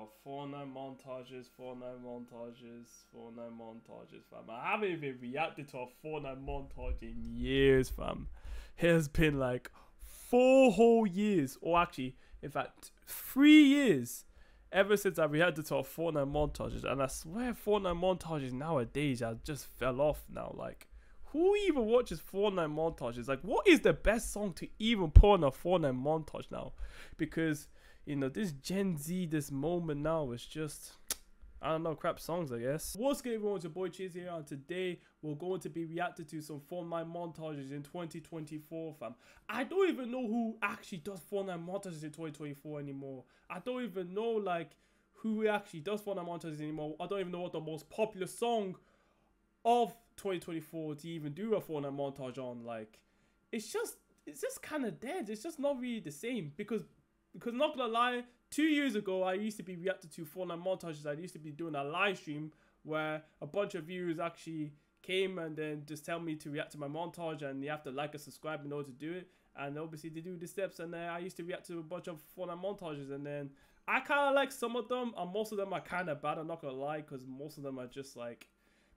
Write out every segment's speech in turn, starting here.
Oh, Fortnite montages, Fortnite montages, Fortnite montages, fam. I haven't even reacted to a Fortnite montage in years, fam. It has been like four whole years, or actually, in fact, three years ever since I reacted to a Fortnite montages. And I swear, Fortnite montages nowadays I just fell off now. Like, who even watches Fortnite montages? Like, what is the best song to even put on a Fortnite montage now? Because you know, this Gen Z, this moment now is just, I don't know, crap songs, I guess. What's good, everyone? It's your boy Chizz here, and today we're going to be reacting to some Fortnite montages in 2024, fam. I don't even know who actually does Fortnite montages in 2024 anymore. I don't even know, like, who actually does Fortnite montages anymore. I don't even know what the most popular song of 2024 to even do a Fortnite montage on. Like, it's just, it's just kind of dead. It's just not really the same because because not gonna lie, two years ago I used to be reacting to Fortnite montages. I used to be doing a live stream where a bunch of viewers actually came and then just tell me to react to my montage and you have to like and subscribe in order to do it. And obviously they do the steps and then I used to react to a bunch of Fortnite montages and then I kind of like some of them and most of them are kind of bad. I'm not gonna lie because most of them are just like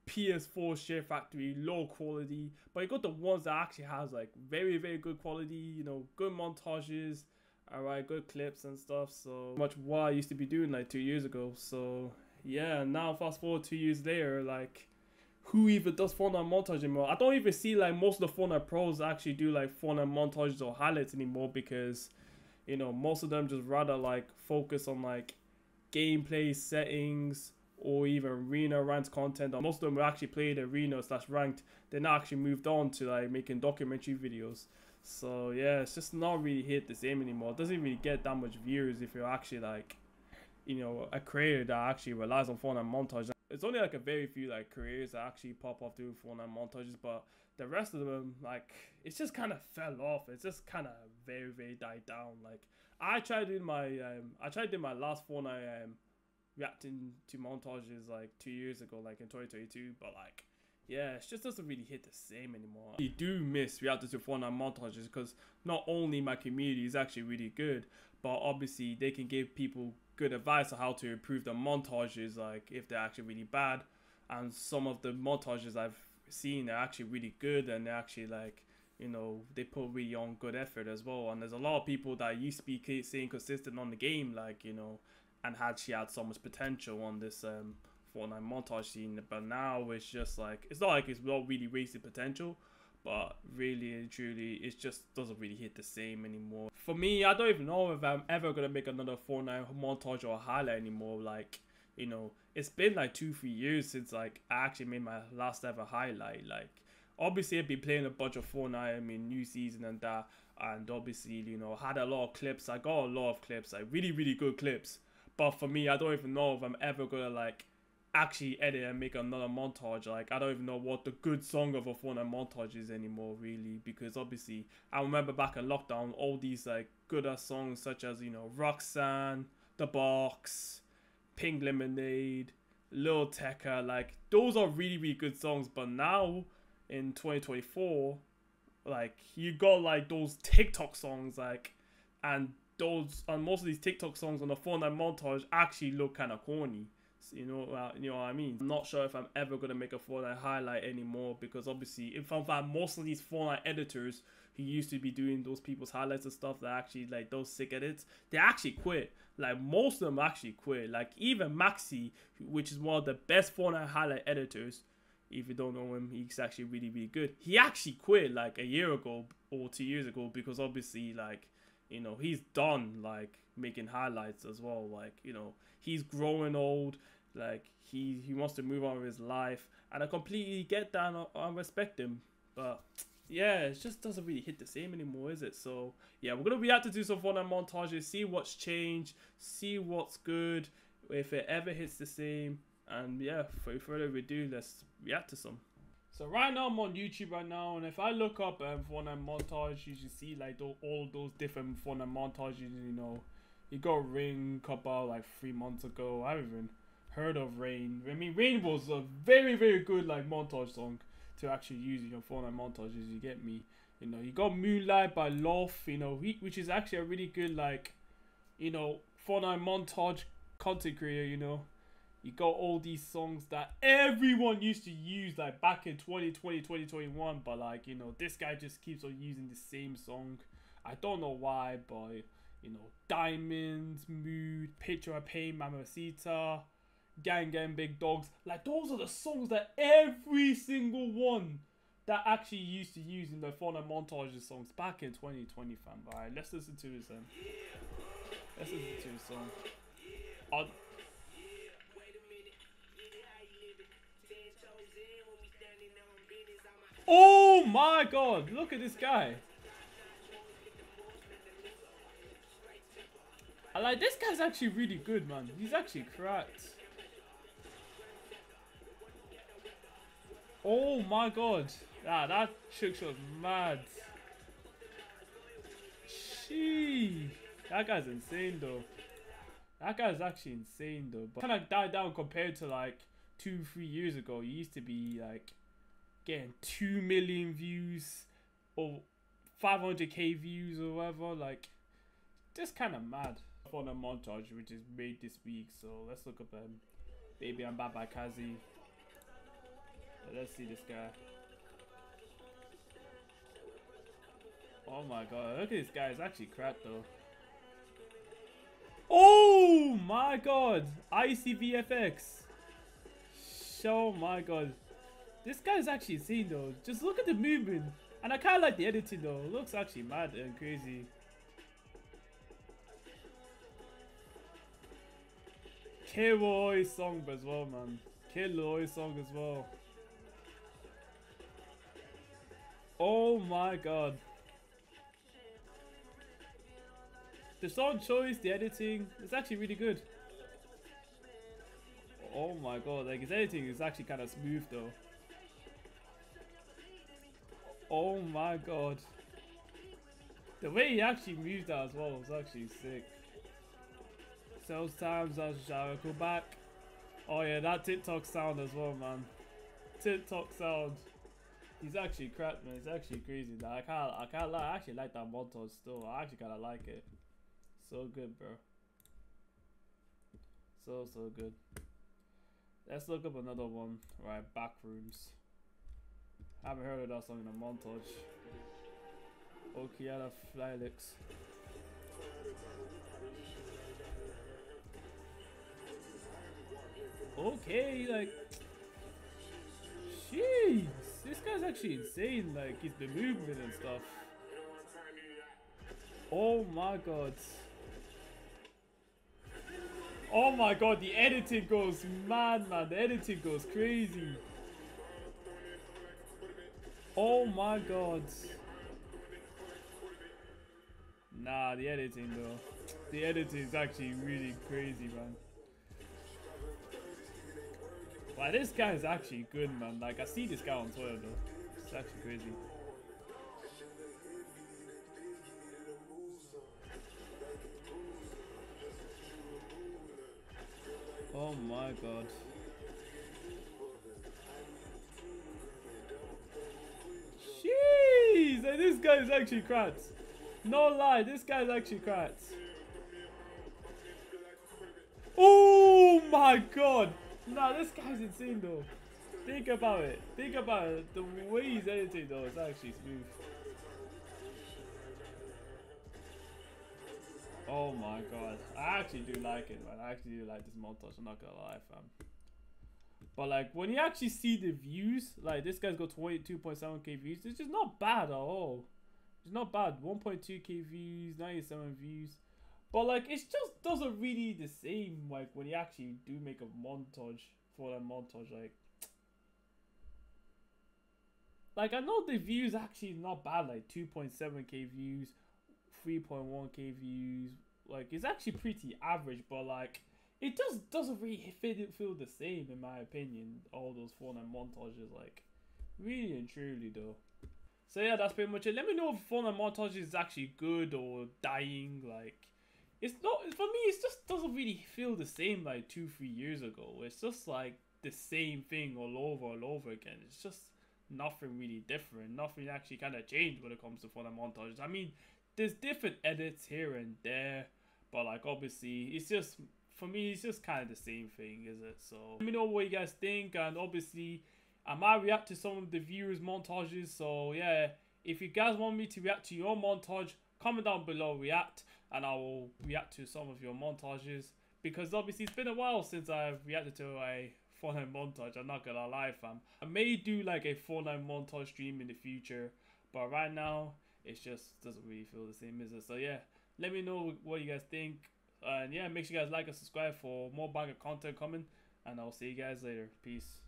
PS4 Share Factory, low quality. But you got the ones that actually has like very very good quality, you know, good montages alright good clips and stuff so much what i used to be doing like two years ago so yeah now fast forward two years later like who even does Fortnite montage anymore? I don't even see like most of the Fortnite pros actually do like Fortnite montages or highlights anymore because you know most of them just rather like focus on like gameplay settings or even arena ranked content. Most of them actually play the arena slash ranked. They're not actually moved on to like making documentary videos. So yeah, it's just not really hit the same anymore. It doesn't really get that much views if you're actually like, you know, a creator that actually relies on Fortnite montage. It's only like a very few like creators that actually pop off doing Fortnite montages, but the rest of them like it's just kind of fell off. It's just kind of very very died down. Like I tried doing my um I tried doing my last Fortnite um reacting to montages like two years ago, like in 2022, but like yeah, it just doesn't really hit the same anymore. I do miss reacting to Fortnite montages because not only my community is actually really good, but obviously they can give people good advice on how to improve the montages, like if they're actually really bad. And some of the montages I've seen are actually really good and they're actually like, you know, they put really on good effort as well. And there's a lot of people that used to be staying consistent on the game, like, you know, and had she had so much potential on this um Fortnite montage scene, but now it's just like it's not like it's not really wasted potential, but really and truly it just doesn't really hit the same anymore. For me, I don't even know if I'm ever gonna make another Fortnite montage or highlight anymore. Like, you know, it's been like two, three years since like I actually made my last ever highlight. Like, obviously I've been playing a bunch of Fortnite, I mean new season and that, and obviously, you know, had a lot of clips. I got a lot of clips, like really, really good clips. But for me, I don't even know if I'm ever gonna like actually edit and make another montage. Like I don't even know what the good song of a Fortnite montage is anymore, really, because obviously I remember back in lockdown, all these like good ass songs such as you know Roxanne, The Box, Pink Lemonade, Lil Tecca, like those are really really good songs. But now in 2024, like you got like those TikTok songs, like and those and most of these TikTok songs on the Fortnite montage actually look kind of corny. You know, uh, you know what I mean. I'm not sure if I'm ever gonna make a Fortnite highlight anymore because obviously, if I'm fact, most of these Fortnite editors who used to be doing those people's highlights and stuff that actually like those sick edits, they actually quit. Like most of them actually quit. Like even Maxi, which is one of the best Fortnite highlight editors. If you don't know him, he's actually really really good. He actually quit like a year ago or two years ago because obviously like you know he's done like making highlights as well. Like you know he's growing old like he he wants to move on with his life, and I completely get that. And I, respect him, but yeah, it just doesn't really hit the same anymore, is it? So yeah, we're gonna react to do some Fortnite montages, see what's changed, see what's good, if it ever hits the same, and yeah, for further ado, let's react to some. So right now I'm on YouTube right now, and if I look up um, Fortnite montage, you see like all those different Fortnite montages. You know, you got Ring couple like three months ago. I even heard of Rain. I mean, Rain was a very, very good like montage song to actually use in your Fortnite montages. You get me? You know, you got Moonlight by Loth. You know, which is actually a really good like, you know, Fortnite montage content creator, you know, you got all these songs that everyone used to use like back in 2020, 2021, but like, you know, this guy just keeps on using the same song. I don't know why, but you know, Diamonds, Mood, Picture of Pain, Mamacita, Gang Gang Big Dogs. Like those are the songs that every single one that actually used to use in the fun and montages songs back in 2020 fam. Alright, let's listen to this then. Let's listen to this song. Uh, oh my god, look at this guy. I like this guy's actually really good man. He's actually cracked. Oh my god. Yeah, that chick was mad. She. That guy's insane though. That guy's actually insane though. But kind of died down compared to like two, three years ago. He used to be like getting two million views or 500k views or whatever. Like, just kind of mad. On a montage which is made this week, so let's look up um, Baby I'm Bad by Kaizy. Let's see this guy. Oh my god, look at this guy, it's actually crap though. Oh my god! ICVFX! Oh my god. This guy's actually insane though. Just look at the movement. And I kinda like the editing though. It looks actually mad and crazy. Kilroy song as well, man. Kilroy song as well. Oh my god. The song choice, the editing, it's actually really good. Oh my god, like his editing is actually kind of smooth though. Oh my god. The way he actually moved that as well was actually sick. Sales times as Jericho back. Oh yeah, that TikTok sound as well, man. TikTok sound. He's actually crap, man. He's actually crazy. Like, I can't, I can't lie. I actually like that montage still. I actually kind of like it. So good, bro. So so good. Let's look up another one. Right, Backrooms. Haven't heard of that song in a montage. Okiana Fylix. Okay, like, jeez, this guy's actually insane. Like, he's the movement and stuff. Oh my god. Oh my god, the editing goes mad, man. The editing goes crazy. Oh my god. Nah, the editing though. The editing is actually really crazy, man. Like, this guy is actually good, man. Like, I see this guy on Twitter, though. It's actually crazy. Oh my god. Jeez! Like, this guy is actually cracked. No lie, this guy is actually cracked. Oh my god! Nah, this guy's insane though. Think about it. Think about it. The way he's editing though is actually smooth. Oh my god. I actually do like it, man. I actually do like this montage. I'm not gonna lie, fam. But like when you actually see the views, like this guy's got 22.7k views. It's just not bad at all. It's not bad. 1.2k views, 97 views. But like it just doesn't really the same like when you actually do make a montage for that montage like like I know the views actually not bad like 2.7k views 3.1k views like it's actually pretty average but like it just doesn't really feel, feel the same in my opinion all those Fortnite montages like really and truly though. So yeah that's pretty much it. Let me know if Fortnite montage is actually good or dying like it's not for me. It just doesn't really feel the same like two, three years ago. It's just like the same thing all over, all over again. It's just nothing really different. Nothing actually kind of changed when it comes to Fortnite montages. I mean, there's different edits here and there, but like obviously, it's just for me, it's just kind of the same thing, is it? So let me know what you guys think, and obviously, I might react to some of the viewers' montages. So yeah, if you guys want me to react to your montage, comment down below, react, and I will react to some of your montages. Because obviously, it's been a while since I've reacted to a Fortnite montage. I'm not gonna lie, fam. I may do like a Fortnite montage stream in the future, but right now, it just doesn't really feel the same, is it? So yeah, let me know what you guys think. And yeah, make sure you guys like and subscribe for more banger content coming. And I'll see you guys later. Peace.